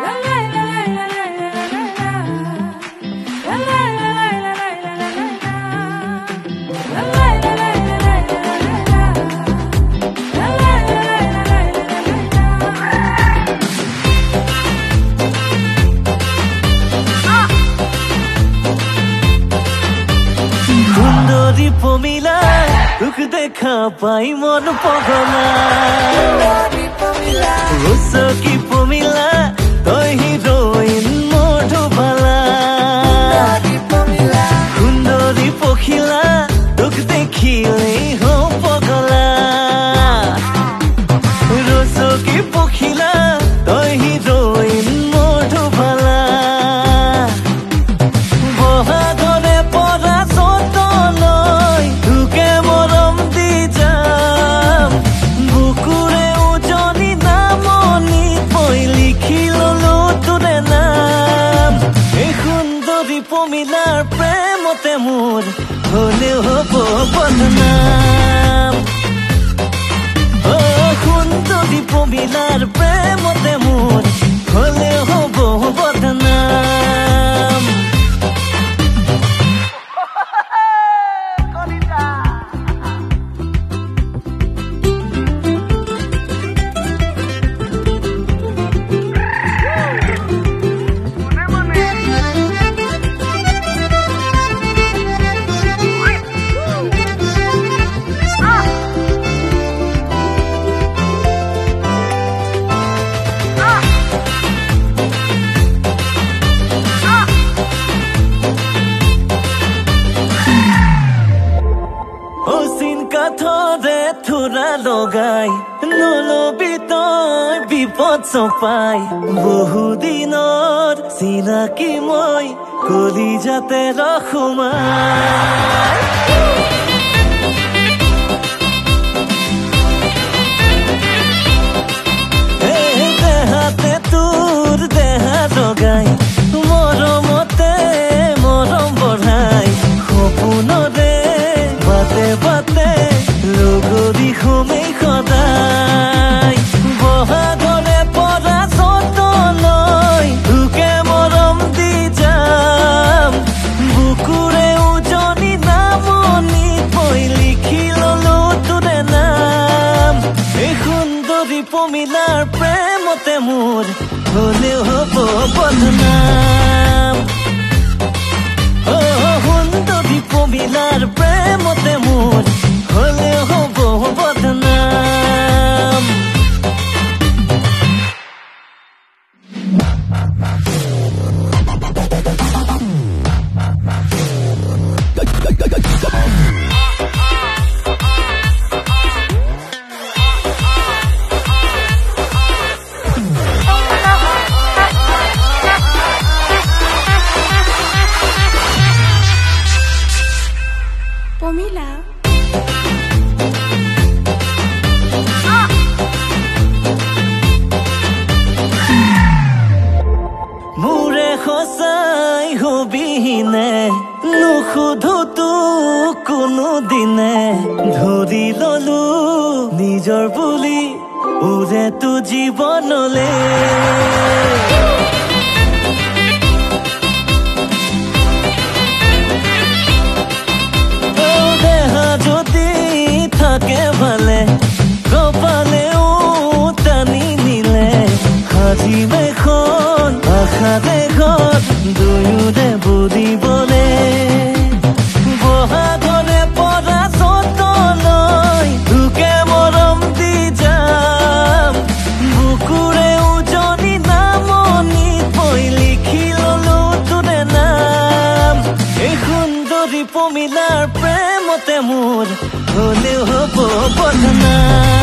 la la la la সুন্দরী পমিলা তোক দেখা পাই মন পগলা। কি পমিলা তই হিরোইন মধুবালা সুন্দরী পখিলা তোক হও পগলা। রসকি পখিলা তই সুন্দৰী পমিলাৰ প্ৰেমতে মোৰ হলেও হ'ব বদনাম। সুন্দৰী পমিলাৰ প্ৰেমতে মোৰ কাঠৰে থোৰা লগাই নলবি তই বিপদ চপাই। বহুদিনত চিনাকি মই কলি যাতে ৰসোমাই প্ৰেমতে মোৰ হলেও হ'ব বদনাম। অ সুন্দৰী পমিলাৰ প্ৰেমতে মোৰ হলেও হ'ব দিনে ধৰি ললো নিজৰ বুলি উৰে তো জীৱনলে। অ' দেহা যদি থাকে ভালে কপালেও টানি নিলে। সাজিম এখন আশা দেশত দুয়োৰে বুলিবলে সুন্দৰী পমিলাৰ প্ৰেমতে মোৰ হলেও হ'ব বদনাম